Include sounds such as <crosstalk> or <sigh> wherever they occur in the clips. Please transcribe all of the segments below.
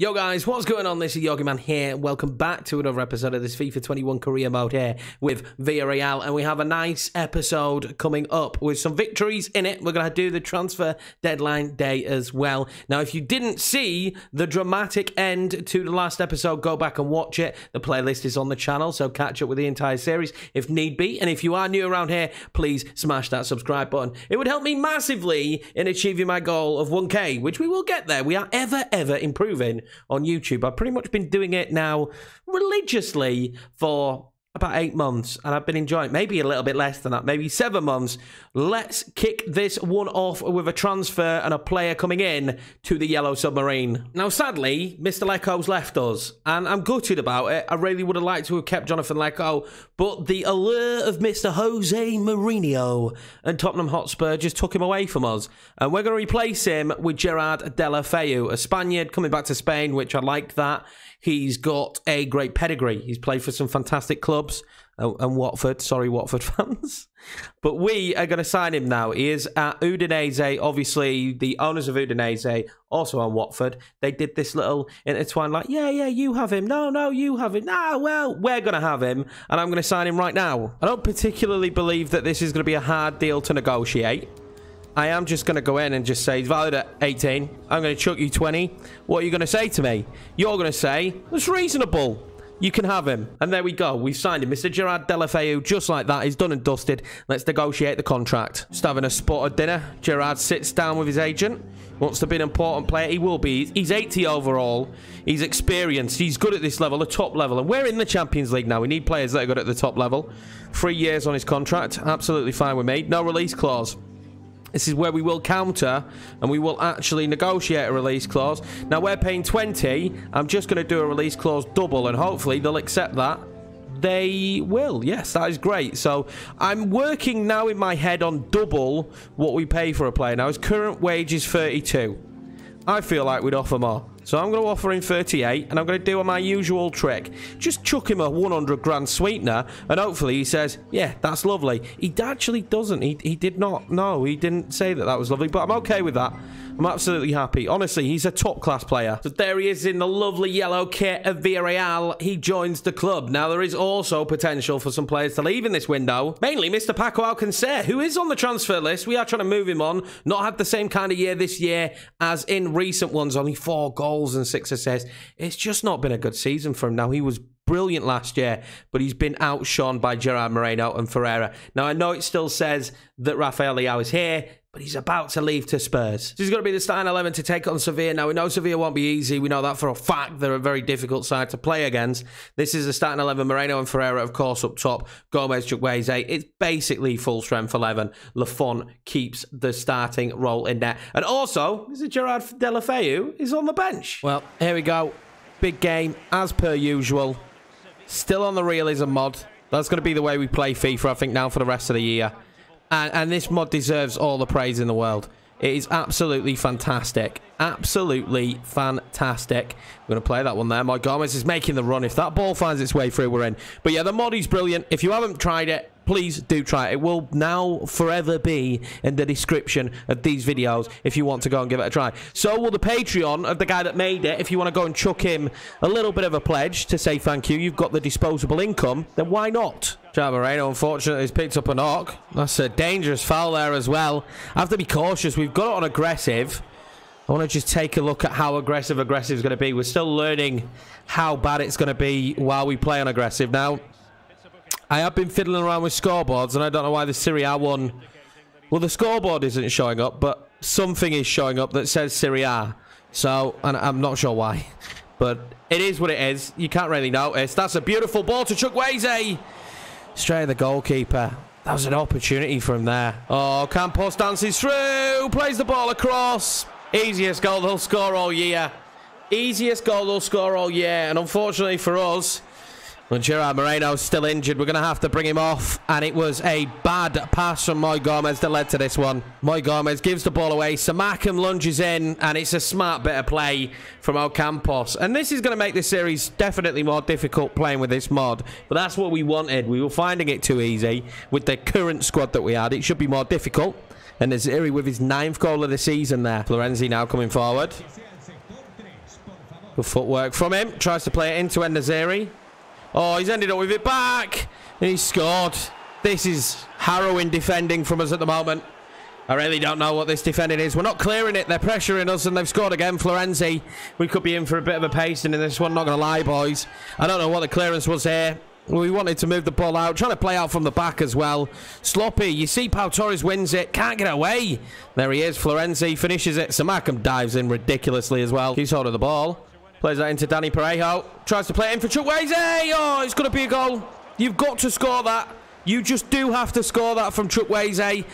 Yo guys, what's going on? This is Yorkie Mann here. Welcome back to another episode of this FIFA 21 career mode here with Villarreal. And we have a nice episode coming up with some victories in it. We're going to do the transfer deadline day as well. Now, if you didn't see the dramatic end to the last episode, go back and watch it. The playlist is on the channel, so catch up with the entire series if need be. And if you are new around here, please smash that subscribe button. It would help me massively in achieving my goal of 1k, which we will get there. We are ever, ever improving on YouTube. I've pretty much been doing it now religiously for about eight months and I've been enjoying it. Maybe a little bit less than that, maybe seven months. Let's kick this one off with a transfer and a player coming in to the Yellow Submarine. Now, sadly, Mr. Lecco's left us and I'm gutted about it. I really would have liked to have kept Jonathan Lecco, but the allure of Mr. Jose Mourinho and Tottenham Hotspur just took him away from us. And we're going to replace him with Gerard Deulofeu, a Spaniard coming back to Spain, which I like that. He's got a great pedigree. He's played for some fantastic clubs uh, and Watford. Sorry, Watford <laughs> fans. But we are going to sign him now. He is at Udinese. Obviously, the owners of Udinese, also on Watford, they did this little intertwine like, yeah, yeah, you have him. No, no, you have him. No, well, we're going to have him. And I'm going to sign him right now. I don't particularly believe that this is going to be a hard deal to negotiate. I am just going to go in and just say, valid at 18. I'm going to chuck you 20. What are you going to say to me? You're going to say, it's reasonable. You can have him. And there we go. We've signed him. Mr. Gerard Deulofeu, just like that. He's done and dusted. Let's negotiate the contract. Just having a spotted dinner. Gerard sits down with his agent. Wants to be an important player. He will be. He's 80 overall. He's experienced. He's good at this level, the top level. And we're in the Champions League now. We need players that are good at the top level. Three years on his contract. Absolutely fine with me. No release clause. This is where we will counter and we will actually negotiate a release clause. Now we're paying 20. I'm just going to do a release clause double and hopefully they'll accept that. They will. Yes, that is great. So I'm working now in my head on double what we pay for a player. Now his current wage is 32. I feel like we'd offer more. So I'm going to offer him 38, and I'm going to do my usual trick. Just chuck him a 100 grand sweetener, and hopefully he says, yeah, that's lovely. He actually doesn't. He, he did not. No, he didn't say that that was lovely, but I'm okay with that. I'm absolutely happy. Honestly, he's a top class player. So there he is in the lovely yellow kit of Villarreal. He joins the club. Now, there is also potential for some players to leave in this window. Mainly Mr. Paco Alcacer, who is on the transfer list. We are trying to move him on. Not had the same kind of year this year as in recent ones. Only four goals and six assists. It's just not been a good season for him. Now, he was brilliant last year, but he's been outshone by Gerard Moreno and Ferreira. Now, I know it still says that Rafael Leao is here, but he's about to leave to Spurs. Is going to be the starting 11 to take on Sevilla. Now, we know Sevilla won't be easy. We know that for a fact. They're a very difficult side to play against. This is the starting 11. Moreno and Ferreira, of course, up top. Gomez, Chukwueze. It's basically full strength 11. Lafont keeps the starting role in there. And also, Mr. Gerard Deulofeu is on the bench. Well, here we go. Big game, as per usual. Still on the realism mod. That's going to be the way we play FIFA, I think, now for the rest of the year. And, and this mod deserves all the praise in the world. It is absolutely fantastic. Absolutely fantastic. We're going to play that one there. Moi Gomez is making the run. If that ball finds its way through, we're in. But yeah, the mod is brilliant. If you haven't tried it, please do try it. It will now forever be in the description of these videos if you want to go and give it a try. So will the Patreon of the guy that made it. If you want to go and chuck him a little bit of a pledge to say thank you, you've got the disposable income, then why not? John Moreno, unfortunately, has picked up a knock. That's a dangerous foul there as well. I have to be cautious. We've got it on aggressive. I want to just take a look at how aggressive aggressive is going to be. We're still learning how bad it's going to be while we play on aggressive. Now, I have been fiddling around with scoreboards, and I don't know why the Serie A one... Well, the scoreboard isn't showing up, but something is showing up that says Serie A. So, and I'm not sure why. But it is what it is. You can't really notice. That's a beautiful ball to Chukwueze. Straight at the goalkeeper. That was an opportunity for him there. Oh, Campos dances through. Plays the ball across. Easiest goal they'll score all year. Easiest goal they'll score all year. And unfortunately for us, when Gerard Moreno's still injured, we're going to have to bring him off. And it was a bad pass from Moi Gomez that led to this one. Moi Gomez gives the ball away. Simakan lunges in, and it's a smart bit of play from Ocampos. And this is going to make this series definitely more difficult playing with this mod. But that's what we wanted. We were finding it too easy with the current squad that we had. It should be more difficult. And En-Nesyri with his ninth goal of the season there. Florenzi now coming forward. Good footwork from him. Tries to play it into En-Nesyri. Oh, he's ended up with it back. He scored. This is harrowing defending from us at the moment. I really don't know what this defending is. We're not clearing it. They're pressuring us and they've scored again. Florenzi, we could be in for a bit of a pacing in this one. Not going to lie, boys. I don't know what the clearance was here. We wanted to move the ball out. Trying to play out from the back as well. Sloppy. You see Pau Torres wins it. Can't get away. There he is. Florenzi finishes it. Simakan dives in ridiculously as well. He's hold of the ball. Plays that into Danny Parejo. Tries to play it in for Chukwueze. Oh, it's going to be a goal. You've got to score that. You just do have to score that from Chukwueze.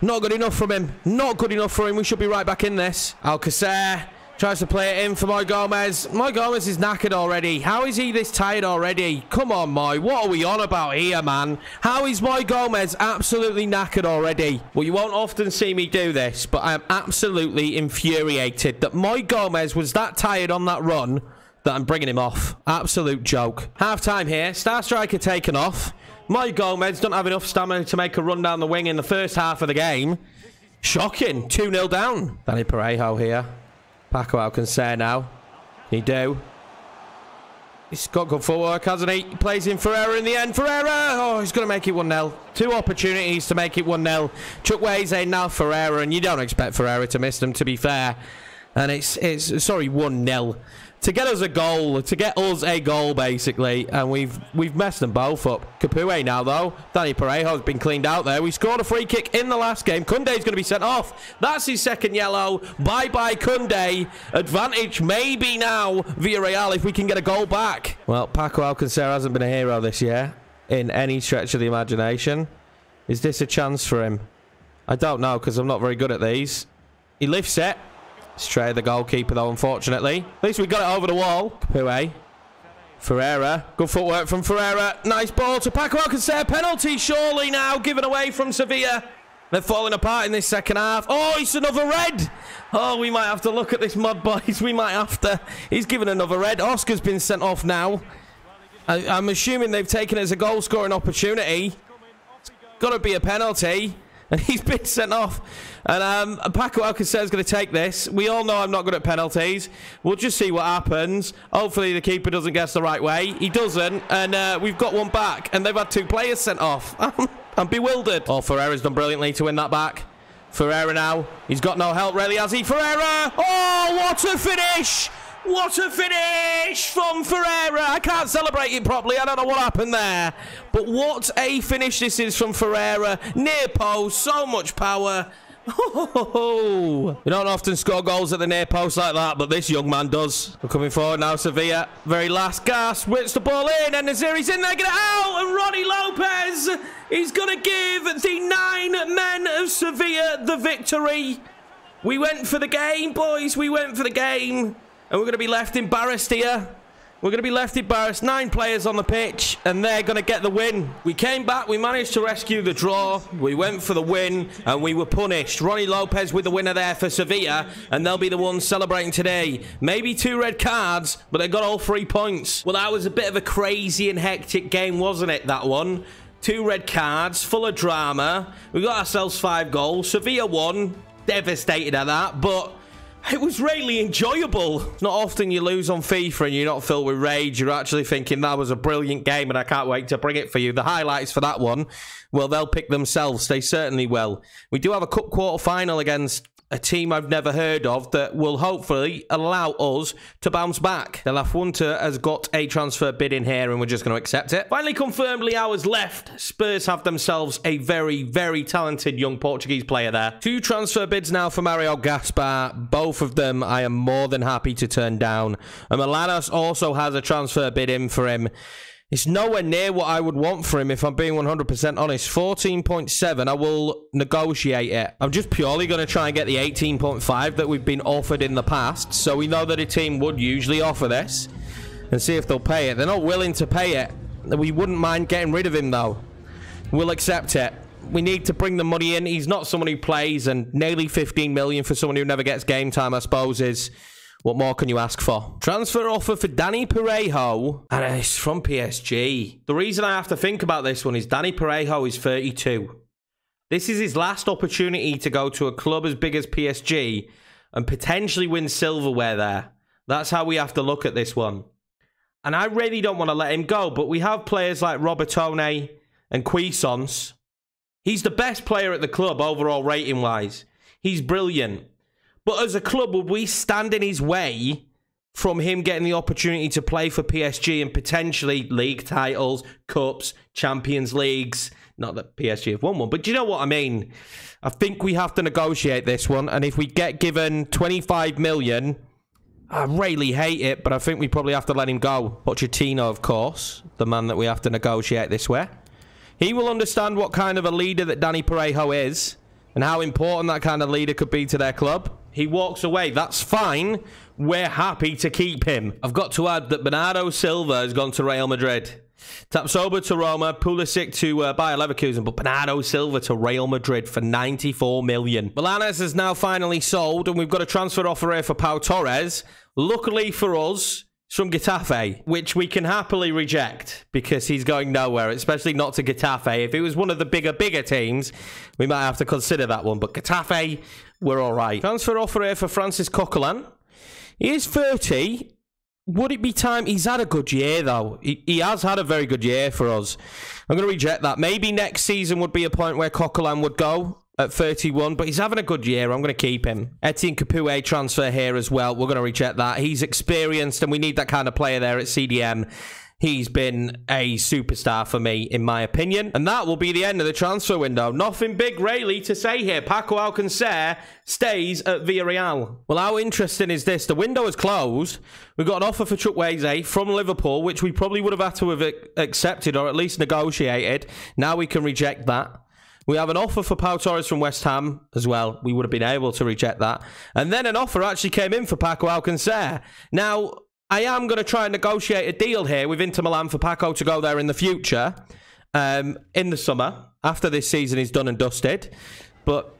Not good enough from him. Not good enough for him. We should be right back in this. Alcacer tries to play it in for Moi Gomez. Moi Gomez is knackered already. How is he this tired already? Come on, Moi. What are we on about here, man? How is Moi Gomez absolutely knackered already? Well, you won't often see me do this, but I am absolutely infuriated that Moi Gomez was that tired on that run that I'm bringing him off. Absolute joke. Half time here. Star Striker taken off. Moi Gomez don't have enough stamina to make a run down the wing in the first half of the game. Shocking. 2-0 down. Danny Parejo here. Paco Alcacer now. He do. He's got good footwork, hasn't he? he plays in Ferreira in the end. Ferreira! Oh, he's going to make it 1-0. Two opportunities to make it 1-0. Chukwueze now Ferreira, and you don't expect Ferreira to miss them, to be fair. And it's, it's sorry, 1-0 to get us a goal, to get us a goal, basically, and we've we've messed them both up. Capoue now, though. Danny Parejo's been cleaned out there. We scored a free kick in the last game. Koundé's going to be sent off. That's his second yellow. Bye-bye, Koundé. Advantage maybe now, Villarreal if we can get a goal back. Well, Paco Alcacer hasn't been a hero this year in any stretch of the imagination. Is this a chance for him? I don't know, because I'm not very good at these. He lifts it. Straight the goalkeeper, though, unfortunately. At least we got it over the wall. Capoue. Ferreira. Good footwork from Ferreira. Nice ball to Paco Alcacer. Penalty, surely, now. Given away from Sevilla. They're falling apart in this second half. Oh, it's another red. Oh, we might have to look at this mud, <laughs> boys. We might have to. He's given another red. Oscar's been sent off now. I, am assuming they've taken it as a goal-scoring opportunity. It's got to be a penalty. And <laughs> he's been sent off. And um, Paco Alcacer is going to take this. We all know I'm not good at penalties. We'll just see what happens. Hopefully the keeper doesn't guess the right way. He doesn't. And uh, we've got one back. And they've had two players sent off. <laughs> I'm bewildered. Oh, Ferreira's done brilliantly to win that back. Ferreira now. He's got no help really, has he? Ferreira! Oh, what a finish! What a finish from Ferreira. I can't celebrate it properly. I don't know what happened there. But what a finish this is from Ferreira. Near post, so much power. <laughs> Oh, we don't often score goals at the near post like that, but this young man does. We're coming forward now, Sevilla. Very last gasp. Whips the ball in, and En-Nesyri's in there. Get it out, and Rony Lopes is going to give the nine men of Sevilla the victory. We went for the game, boys. We went for the game. And we're going to be left embarrassed here. We're going to be left embarrassed. Nine players on the pitch, and they're going to get the win. We came back. We managed to rescue the draw. We went for the win, and we were punished. Rony Lopes with the winner there for Sevilla, and they'll be the ones celebrating today. Maybe two red cards, but they got all three points. Well, that was a bit of a crazy and hectic game, wasn't it, that one? Two red cards, full of drama. We got ourselves five goals. Sevilla won. Devastated at that, but it was really enjoyable. Not often you lose on FIFA and you're not filled with rage. You're actually thinking that was a brilliant game and I can't wait to bring it for you. The highlights for that one, well, they'll pick themselves. They certainly will. We do have a cup quarter final against a team I've never heard of that will hopefully allow us to bounce back. The La Fuente has got a transfer bid in here and we're just going to accept it. Finally confirmed Leao left. Spurs have themselves a very, very talented young Portuguese player there. Two transfer bids now for Mario Gaspar. Both of them I am more than happy to turn down. And Milanos also has a transfer bid in for him. It's nowhere near what I would want for him if I'm being 100% honest. 14.7, I will negotiate it. I'm just purely going to try and get the 18.5 that we've been offered in the past. So we know that a team would usually offer this and see if they'll pay it. They're not willing to pay it. We wouldn't mind getting rid of him though. We'll accept it. We need to bring the money in. He's not someone who plays and nearly 15 million for someone who never gets game time, I suppose, is what more can you ask for? Transfer offer for Danny Parejo, and it's from PSG. The reason I have to think about this one is Danny Parejo is 32. This is his last opportunity to go to a club as big as PSG and potentially win silverware there. That's how we have to look at this one. And I really don't want to let him go, but we have players like Robertone and Cuisance. He's the best player at the club overall rating wise. He's brilliant. But as a club, would we stand in his way from him getting the opportunity to play for PSG and potentially league titles, cups, Champions Leagues? Not that PSG have won one, but do you know what I mean? I think we have to negotiate this one. And if we get given 25 million, I really hate it, but I think we probably have to let him go. Pochettino, of course, the man that we have to negotiate this with. He will understand what kind of a leader that Danny Parejo is and how important that kind of leader could be to their club. He walks away. That's fine. We're happy to keep him. I've got to add that Bernardo Silva has gone to Real Madrid. Tapsoba to Roma, Pulisic to uh, Bayer Leverkusen, but Bernardo Silva to Real Madrid for 94 million. Milanes is now finally sold, and we've got a transfer offer here for Pau Torres. Luckily for us, it's from Getafe, which we can happily reject because he's going nowhere, especially not to Getafe. If it was one of the bigger, bigger teams, we might have to consider that one. But Getafe, we're all right. Transfer offer here for Francis Coquelin. He is 30. Would it be time? He's had a good year, though. He, he has had a very good year for us. I'm going to reject that. Maybe next season would be a point where Coquelin would go at 31, but he's having a good year. I'm going to keep him. Etienne Capoue transfer here as well. We're going to reject that. He's experienced, and we need that kind of player there at CDM. He's been a superstar for me, in my opinion. And that will be the end of the transfer window. Nothing big, really, to say here. Paco Alcacer stays at Villarreal. Well, how interesting is this? The window is closed. We've got an offer for Chukwueze from Liverpool, which we probably would have had to have accepted or at least negotiated. Now we can reject that. We have an offer for Pau Torres from West Ham as well. We would have been able to reject that. And then an offer actually came in for Paco Alcacer. Now, I am going to try and negotiate a deal here with Inter Milan for Paco to go there in the future, um, in the summer, after this season is done and dusted. But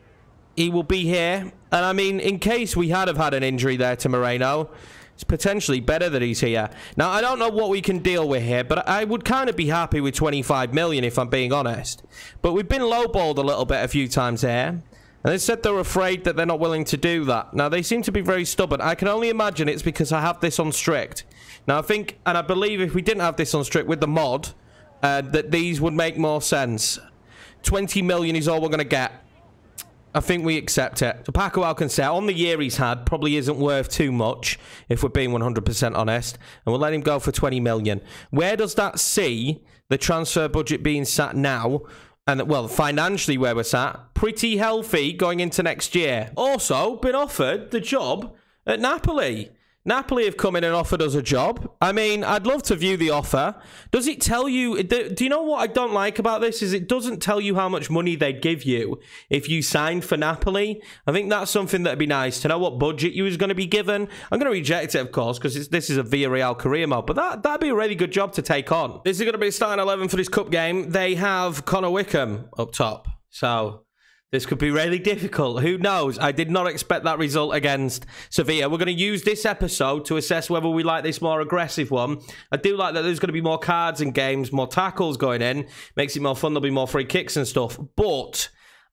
he will be here. And I mean, in case we had have had an injury there to Moreno, it's potentially better that he's here. Now, I don't know what we can deal with here, but I would kind of be happy with 25 million if I'm being honest. But we've been lowballed a little bit a few times here. And they said they're afraid that they're not willing to do that. Now, they seem to be very stubborn. I can only imagine it's because I have this on strict. Now, I think, and I believe if we didn't have this on strict with the mod, uh, that these would make more sense. 20 million is all we're going to get. I think we accept it. So Paco Alcacer, on the year he's had, probably isn't worth too much, if we're being 100% honest. And we'll let him go for 20 million. Where does that see the transfer budget being sat now? And, well, financially where we're sat, pretty healthy going into next year. Also, been offered the job at Napoli. Napoli have come in and offered us a job. I mean, I'd love to view the offer. Does it tell you? Do you know what I don't like about this? Is it doesn't tell you how much money they'd give you if you signed for Napoli. I think that's something that'd be nice to know what budget you was going to be given. I'm going to reject it, of course, because this is a Villarreal career mode. But that that'd be a really good job to take on. This is going to be starting eleven for this cup game. They have Connor Wickham up top, so this could be really difficult. Who knows? I did not expect that result against Sevilla. We're going to use this episode to assess whether we like this more aggressive one. I do like that there's going to be more cards in games, more tackles going in. Makes it more fun. There'll be more free kicks and stuff. But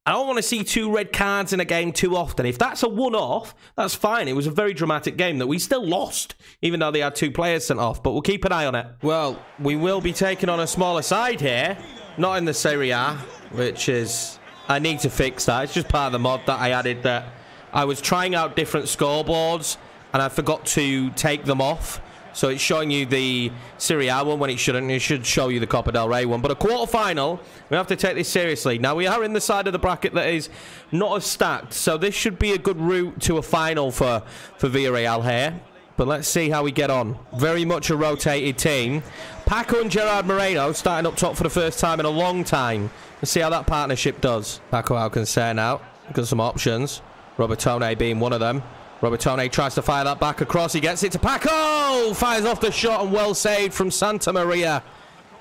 I don't want to see two red cards in a game too often. If that's a one-off, that's fine. It was a very dramatic game that we still lost, even though they had two players sent off. But we'll keep an eye on it. Well, we will be taking on a smaller side here. Not in the Serie A, which is I need to fix that. It's just part of the mod that I added that I was trying out different scoreboards and I forgot to take them off. So it's showing you the Serie A one when it shouldn't. It should show you the Copa del Rey one. But a quarter final, we have to take this seriously. Now, we are in the side of the bracket that is not as stacked. So this should be a good route to a final for, for Villarreal here. But let's see how we get on. Very much a rotated team. Paco and Gerard Moreno starting up top for the first time in a long time. Let's see how that partnership does. Paco Alcacer now. Got some options. Robertone being one of them. Robertone tries to fire that back across. He gets it to Paco. Fires off the shot and well saved from Santa Maria.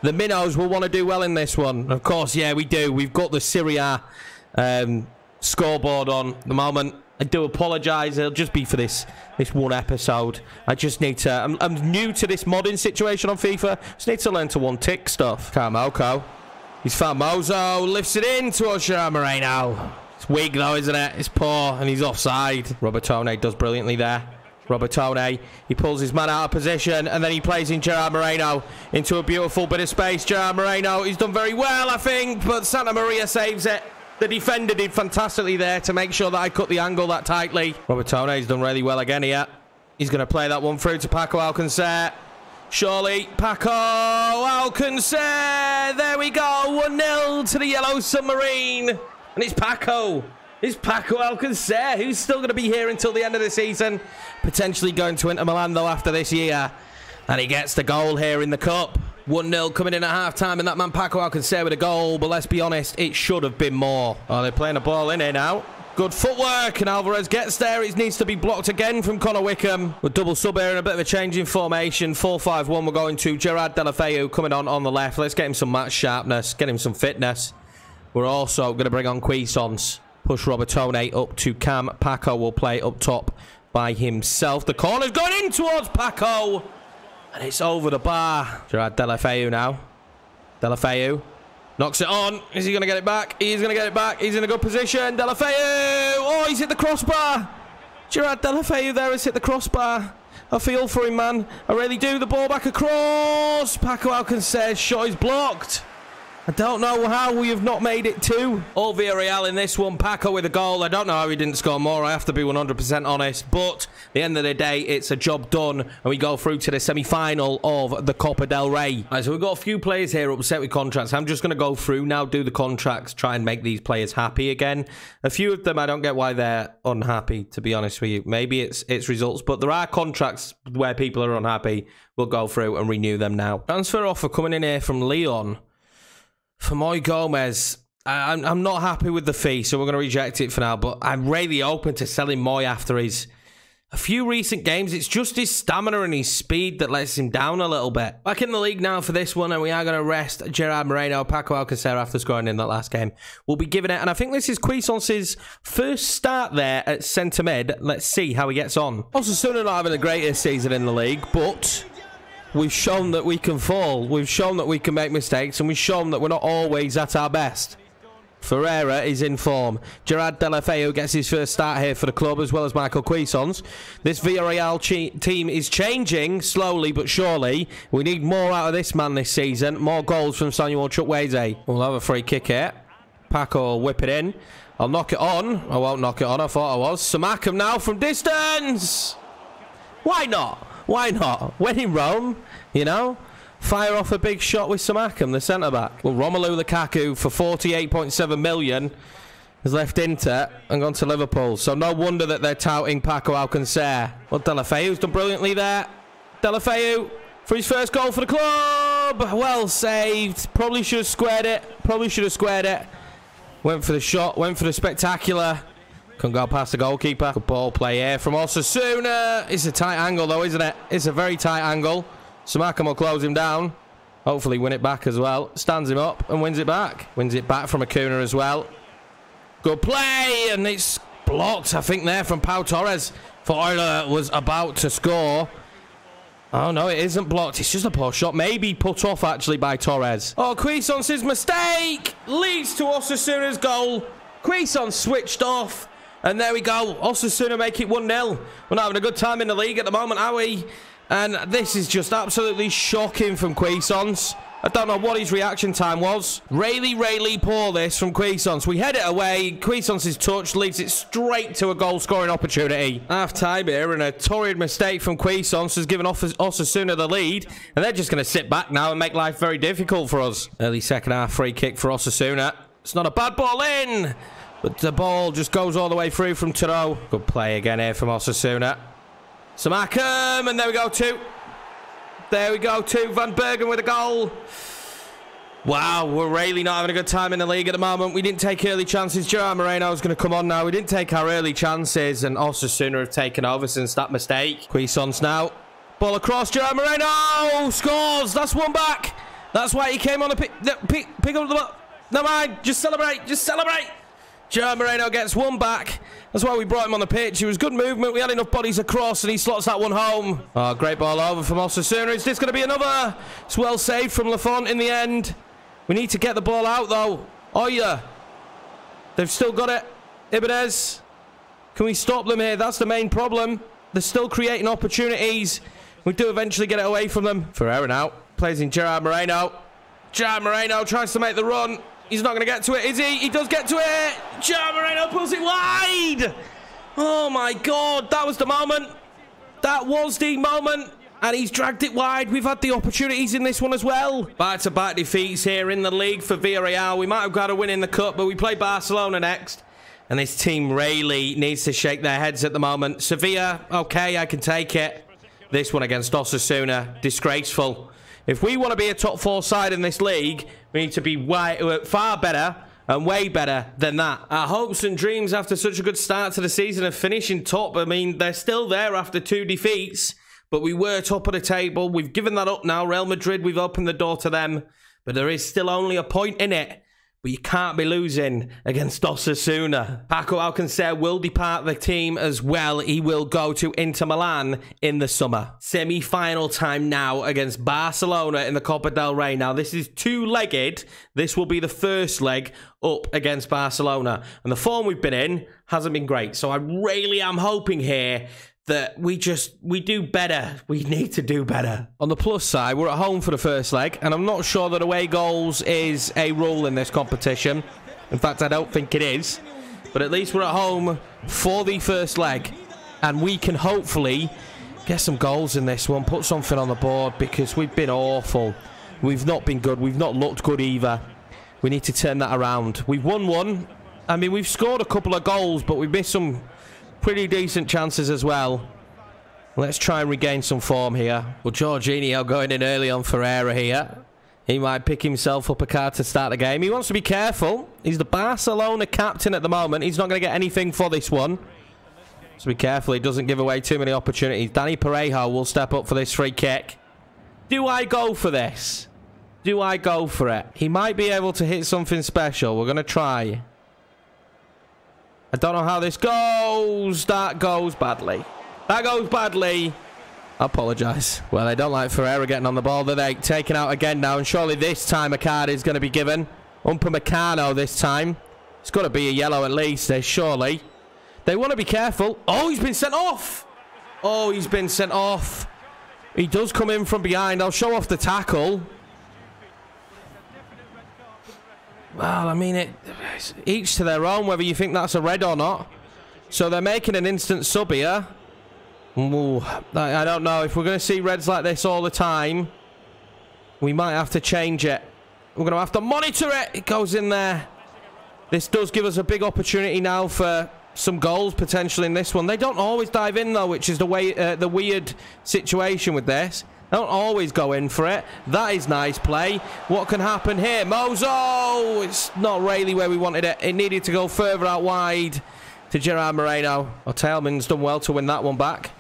The Minnows will want to do well in this one. Of course, yeah, we do. We've got the Serie A um, scoreboard on the moment. I do apologise. It'll just be for this this one episode. I just need to... I'm, I'm new to this modding situation on FIFA. Just need to learn to one-tick stuff. Carmoko. He's Mozo. Lifts it in towards Gerard Moreno. It's weak though, isn't it? It's poor and he's offside. Robertone does brilliantly there. Robertone, he pulls his man out of position and then he plays in Gerard Moreno into a beautiful bit of space. Gerard Moreno, he's done very well, I think, but Santa Maria saves it. The defender did fantastically there to make sure that I cut the angle that tightly. Robertone's done really well again here. He's going to play that one through to Paco Alcacer. Surely, Paco Alcacer. There we go. 1-0 to the Yellow Submarine. And it's Paco. It's Paco Alcacer, who's still going to be here until the end of the season. Potentially going to Inter Milan, though, after this year. And he gets the goal here in the Cup. 1-0 coming in at half-time, and that man Paco Alcacer with a goal. But let's be honest, it should have been more. Oh, they're playing a ball in here now. Good footwork, and Alvarez gets there. It needs to be blocked again from Connor Wickham. With double sub here and a bit of a change in formation. 4-5-1, we're going to Gerard Deulofeu coming on on the left. Let's get him some match sharpness, get him some fitness. We're also going to bring on Cuisance. Push Robertone up to Cam. Paco will play up top by himself. The corner's going in towards Paco. And it's over the bar. Gerard Deulofeu now. Deulofeu Knocks it on. Is he going to get it back? He's going to get it back. He's in a good position. Deulofeu. Oh, he's hit the crossbar. Gerard Deulofeu there has hit the crossbar. I feel for him, man. I really do. The ball back across. Paco Alcacer shot is blocked. I don't know how we have not made it two. All Villarreal in this one. Paco with a goal. I don't know how he didn't score more. I have to be 100% honest. But the end of the day, it's a job done. And we go through to the semi-final of the Copa del Rey. Right, so we've got a few players here upset with contracts. I'm just going to go through now, do the contracts, try and make these players happy again. A few of them, I don't get why they're unhappy, to be honest with you. Maybe it's, it's results. But there are contracts where people are unhappy. We'll go through and renew them now. Transfer offer coming in here from Leon for Moi Gomez, I'm, I'm not happy with the fee, so we're going to reject it for now. But I'm really open to selling Moi after his a few recent games. It's just his stamina and his speed that lets him down a little bit. Back in the league now for this one, and we are going to rest Gerard Moreno, Paco Alcacer after scoring in that last game. We'll be giving it, and I think this is Cuisance's first start there at centre mid. Let's see how he gets on. Osasuna not having the greatest season in the league, but We've shown that we can fall. We've shown that we can make mistakes, and we've shown that we're not always at our best. Ferreira is in form. Gerard Deulofeu gets his first start here for the club, as well as Michael Cuisance. This Villarreal team is changing slowly but surely. We need more out of this man this season. More goals from Samuel Chukwueze. We'll have a free kick here. Paco will whip it in. I'll knock it on. I won't knock it on. I thought I was. Simakan now from distance. Why not? Why not? When in Rome, you know, fire off a big shot with Simakan, the centre back. Well, Romelu Lukaku for 48.7 million has left Inter and gone to Liverpool. So no wonder that they're touting Paco Alcacer. Well, Deulofeu's done brilliantly there. Deulofeu for his first goal for the club. Well saved. Probably should have squared it. Probably should have squared it. Went for the shot. Went for the spectacular. Couldn't go past the goalkeeper. Good ball play here from Osasuna. It's a tight angle though, isn't it? It's a very tight angle. Simakan will close him down. Hopefully win it back as well. Stands him up and wins it back. Wins it back from Acuna as well. Good play and it's blocked, I think, there from Pau Torres. For Euler was about to score. Oh, no, it isn't blocked. It's just a poor shot. Maybe put off, actually, by Torres. Oh, Cuisance's mistake leads to Osasuna's goal. Cuisance switched off. And there we go. Osasuna make it 1-0. We're not having a good time in the league at the moment, are we? And this is just absolutely shocking from Cuisance. I don't know what his reaction time was. Really, really poor this from Cuisance. We head it away. Cuisance's touch leads it straight to a goal-scoring opportunity. Half time here, and a torrid mistake from Cuisance has given Os Osasuna the lead. And they're just going to sit back now and make life very difficult for us. Early second half free kick for Osasuna. It's not a bad ball in. But the ball just goes all the way through from Turo. Good play again here from Osasuna. Simakan, and there we go, two. There we go, two. Van Bergen with a goal. Wow, we're really not having a good time in the league at the moment. We didn't take early chances. Gerard Moreno is going to come on now. We didn't take our early chances, and Osasuna have taken over since that mistake. Cuisance now. Ball across. Gerard Moreno scores. That's one back. That's why he came on the pick. Pick, pick up the ball. Never mind. Just celebrate. Just celebrate. Gerard Moreno gets one back. That's why we brought him on the pitch. It was good movement. We had enough bodies across, and he slots that one home. Oh, great ball over from Osasuna. Is this going to be another? It's well saved from Lafont in the end. We need to get the ball out, though. Oh, yeah. They've still got it. Ibanez. Can we stop them here? That's the main problem. They're still creating opportunities. We do eventually get it away from them. Ferreira now plays in Gerard Moreno. Gerard Moreno tries to make the run. He's not going to get to it, is he? He does get to it. Gerard Moreno pulls it wide. Oh my God, that was the moment. That was the moment. And he's dragged it wide. We've had the opportunities in this one as well. Back-to-back -back defeats here in the league for Villarreal. We might have got a win in the cup, but we play Barcelona next. And this team really needs to shake their heads at the moment. Sevilla, okay, I can take it. This one against Osasuna, disgraceful. If we want to be a top four side in this league, we need to be way, uh, far better and way better than that. Our hopes and dreams after such a good start to the season of finishing top, I mean, they're still there after two defeats, but we were top of the table. We've given that up now. Real Madrid, we've opened the door to them, but there is still only a point in it. But you can't be losing against Osasuna. Paco Alcacer will depart the team as well. He will go to Inter Milan in the summer. Semi-final time now against Barcelona in the Copa del Rey. Now, this is two-legged. This will be the first leg up against Barcelona. And the form we've been in hasn't been great. So I really am hoping here that we just we do better. We need to do better. On the plus side, we're at home for the first leg, and I'm not sure that away goals is a rule in this competition. In fact, I don't think it is. But at least we're at home for the first leg, and we can hopefully get some goals in this one, put something on the board because we've been awful. We've not been good. We've not looked good either. We need to turn that around. We've won one. I mean, we've scored a couple of goals, but we've missed some pretty decent chances as well. Let's try and regain some form here. Well, Jorginho going in early on Ferreira here. He might pick himself up a card to start the game. He wants to be careful. He's the Barcelona captain at the moment. He's not going to get anything for this one. So be careful he doesn't give away too many opportunities. Danny Parejo will step up for this free kick. Do I go for this? Do I go for it? He might be able to hit something special. We're going to try. I don't know how this goes. That goes badly. That goes badly. I apologise. Well, they don't like Ferreira getting on the ball, do they? Taken out again now, and surely this time a card is going to be given. Upamecano this time. It's got to be a yellow at least, there, surely. They want to be careful. Oh, he's been sent off. Oh, he's been sent off. He does come in from behind. I'll show off the tackle. Well, I mean, it each to their own, whether you think that's a red or not. So they're making an instant sub here. Ooh, I don't know. If we're going to see reds like this all the time, we might have to change it. We're going to have to monitor it. It goes in there. This does give us a big opportunity now for some goals potentially in this one. They don't always dive in though, which is the way uh, the weird situation with this. Don't always go in for it. That is nice play. What can happen here? Mozo! It's not really where we wanted it. It needed to go further out wide to Gerard Moreno. Tailman's done well to win that one back.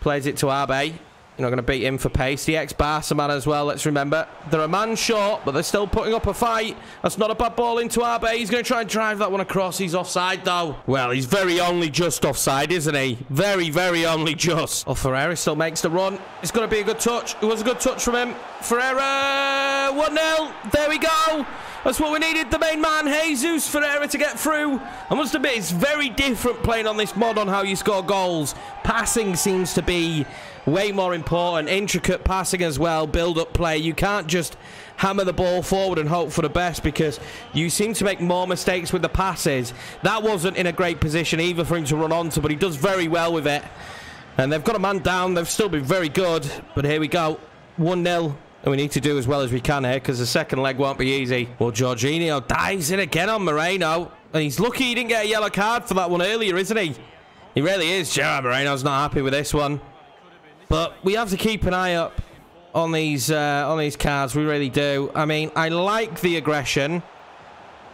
Plays it to Abe. You're not going to beat him for pace. The ex-Barca man as well, let's remember. They're a man short, but they're still putting up a fight. That's not a bad ball into Abe. He's going to try and drive that one across. He's offside, though. Well, he's very only just offside, isn't he? Very, very only just. Oh, Ferreira still makes the run. It's going to be a good touch. It was a good touch from him. Ferreira, 1-0. There we go. That's what we needed, the main man, Jesus Ferreira, to get through. I must admit, it's very different playing on this mod on how you score goals. Passing seems to be way more important. Intricate passing as well, build-up play. You can't just hammer the ball forward and hope for the best because you seem to make more mistakes with the passes. That wasn't in a great position either for him to run onto, but he does very well with it. And they've got a man down. They've still been very good. But here we go. 1-0. And we need to do as well as we can here because the second leg won't be easy. Well, Jorginho dives in again on Moreno. And he's lucky he didn't get a yellow card for that one earlier, isn't he? He really is. Gerard Moreno's not happy with this one. But we have to keep an eye up on these uh, on these cards. We really do. I mean, I like the aggression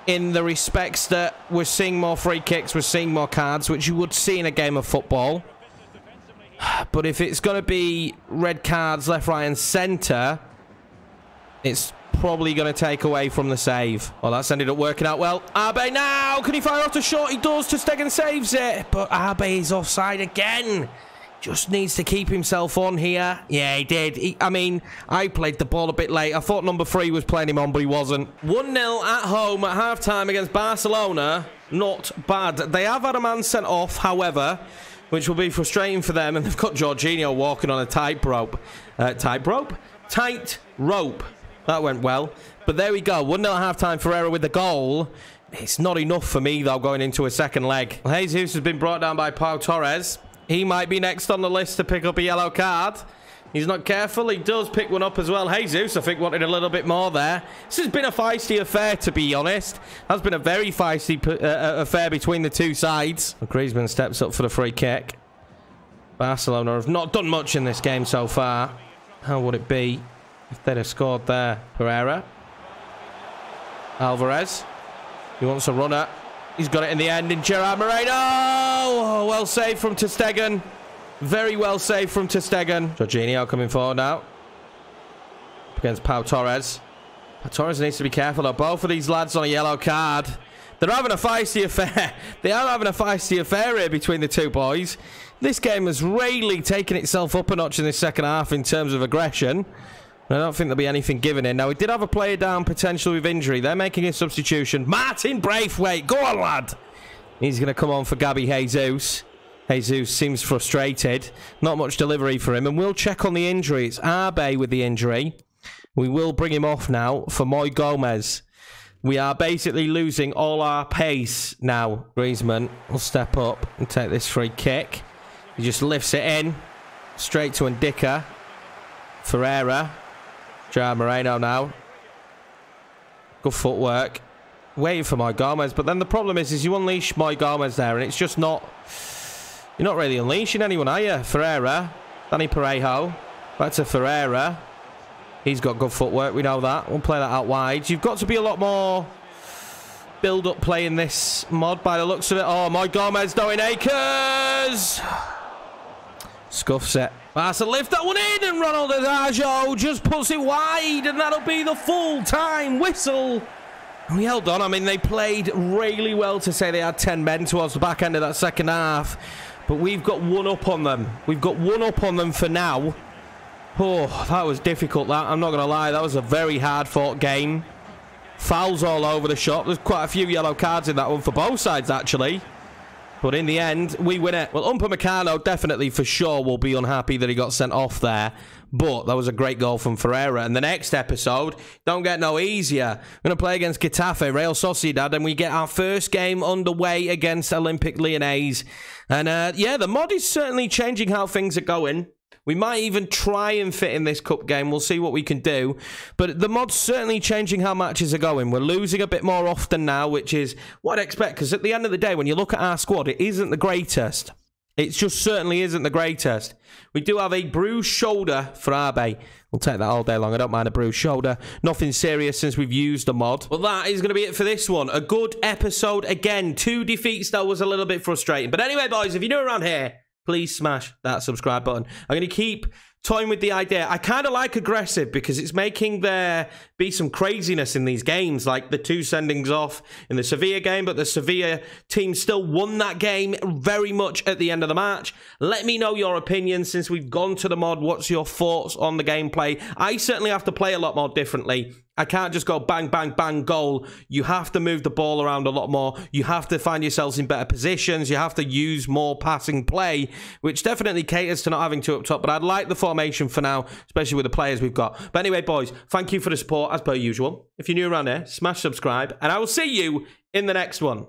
in the respects that we're seeing more free kicks, we're seeing more cards, which you would see in a game of football. <sighs> But if it's going to be red cards left, right, and centre, it's probably going to take away from the save. Well, that's ended up working out well. Abe now! Can he fire off the short? He does. ter Stegen saves it. But Abe is offside again. Just needs to keep himself on here. Yeah, he did. He, I mean, I played the ball a bit late. I thought number three was playing him on, but he wasn't. 1-0 at home at half-time against Barcelona. Not bad. They have had a man sent off, however. which will be frustrating for them. And they've got Jorginho walking on a tightrope. Uh, tightrope? Tight rope. That went well. But there we go. 1 0 half time. Ferreira with the goal. It's not enough for me, though, going into a second leg. Jesus has been brought down by Pau Torres. He might be next on the list to pick up a yellow card. He's not careful. He does pick one up as well. Jesus, I think, wanted a little bit more there. This has been a feisty affair, to be honest. Has been a very feisty uh, uh, affair between the two sides. Griezmann steps up for the free kick. Barcelona have not done much in this game so far. How would it be if they'd have scored there? Pereira. Alvarez. He wants a runner. He's got it in the end in Gerard Moreno. Oh, well saved from ter Stegen. Very well saved from ter Stegen. Jorginho coming forward now. Against Pau Torres. Pau Torres needs to be careful. Both of these lads on a yellow card. They're having a feisty affair. <laughs> they are having a feisty affair here between the two boys. This game has really taken itself up a notch in the second half in terms of aggression. I don't think there'll be anything given in. Now, we did have a player down potentially with injury. They're making a substitution. Martin Braithwaite. Go on, lad. He's going to come on for Gabby Jesus. Jesus seems frustrated. Not much delivery for him. And we'll check on the injury. It's Arbe with the injury. We will bring him off now for Moi Gomez. We are basically losing all our pace now. Griezmann will step up and take this free kick. He just lifts it in. Straight to Ndicka. Ferreira. João Moreno now. Good footwork. Waiting for Moi Gomez. But then the problem is, is you unleash Moi Gomez there and it's just not... You're not really unleashing anyone, are you? Ferreira. Danny Parejo. Back to Ferreira. He's got good footwork. We know that. We'll play that out wide. You've got to be a lot more build-up play in this mod by the looks of it. Oh, Moi Gomez doing acres. Scuffs it. That's to lift that one in and Ronald Araujo just puts it wide and that'll be the full-time whistle. We held on. I mean, they played really well to say they had 10 men towards the back end of that second half. But we've got one up on them. We've got one up on them for now. Oh, that was difficult, that. I'm not going to lie. That was a very hard-fought game. Fouls all over the shop. There's quite a few yellow cards in that one for both sides, actually. But in the end, we win it. Well, Upamecano definitely for sure will be unhappy that he got sent off there. But that was a great goal from Ferreira. And the next episode, don't get no easier. We're going to play against Getafe, Real Sociedad, and we get our first game underway against Olympique Lyonnais. And uh, yeah, the mod is certainly changing how things are going. We might even try and fit in this cup game. We'll see what we can do. But the mod's certainly changing how matches are going. We're losing a bit more often now, which is what I'd expect. Because at the end of the day, when you look at our squad, it isn't the greatest. It just certainly isn't the greatest. We do have a bruised shoulder for Arbe. We'll take that all day long. I don't mind a bruised shoulder. Nothing serious since we've used the mod. Well, that is going to be it for this one. A good episode again. Two defeats that was a little bit frustrating. But anyway, boys, if you're new around here, please smash that subscribe button. I'm going to keep toying with the idea. I kind of like aggressive because it's making there be some craziness in these games, like the two sendings off in the Sevilla game, but the Sevilla team still won that game very much at the end of the match. Let me know your opinion since we've gone to the mod. What's your thoughts on the gameplay? I certainly have to play a lot more differently I can't just go bang, bang, bang, goal. You have to move the ball around a lot more. You have to find yourselves in better positions. You have to use more passing play, which definitely caters to not having two up top. But I'd like the formation for now, especially with the players we've got. But anyway, boys, thank you for the support as per usual. If you're new around here, smash subscribe, and I will see you in the next one.